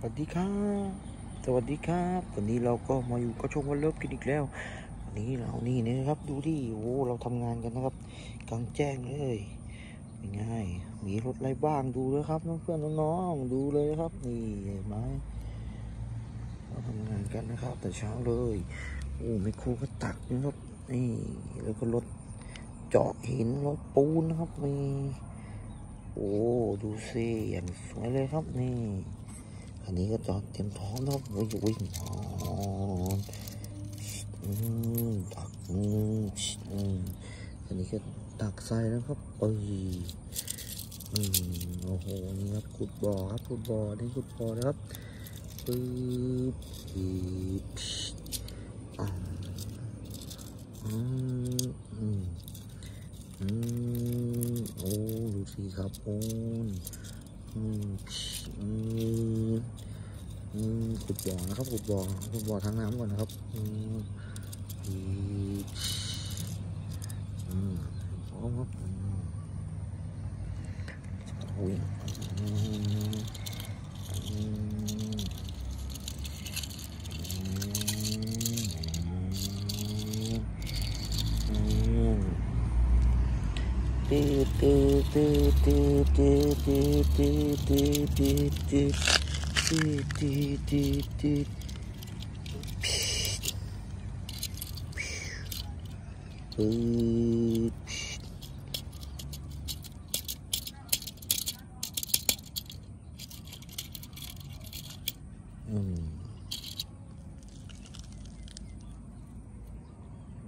สวัสดีครับ สวัสดีครับ วันนี้เราก็มาอยู่ก็ชมวันเลิฟกันอีกแล้ว วันนี้เรานี่นะครับ ดูดิโอ้เราทำงานกันนะครับ กลางแจ้งเลยเป็นไงมีรถอะไรบ้างดูเลยครับเพื่อนๆน้องๆดูเลยครับ นี่ไหมเราทำงานกันนะครับ แต่เช้าเลยโอ้ไมโครก็ตักนะครับนี่แล้วก็รถเจาะหินรถปูนนะครับนี่โอ้ดูสิอย่างสวยเลยครับนี่ อันนี้ก็จอดเตรียมพร้อมนะครับวิ่งวิ่งพร้อมอืมตักอืมอืมอันนี้ก็ตักใส่แล้วครับเอ้ยอืมโอ้โหนี่ครับขุดบ่อครับขุดบ่อนี่ขุดบ่อนะครับปึ๊บปึ๊บอ่าอืมอืมอืมโอ้ดูสิครับโอ้ ขุดบ่อนะครับขุดบ่อขุดบ่อทางน้ำก่อนนะครับอืมอืมพร้อมครับอืมโอ้ย Ooh. Mm.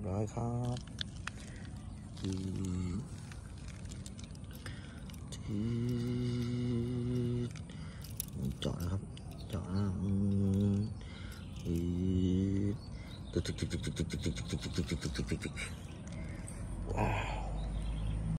Rồi không? Mm. chọn không chọn wow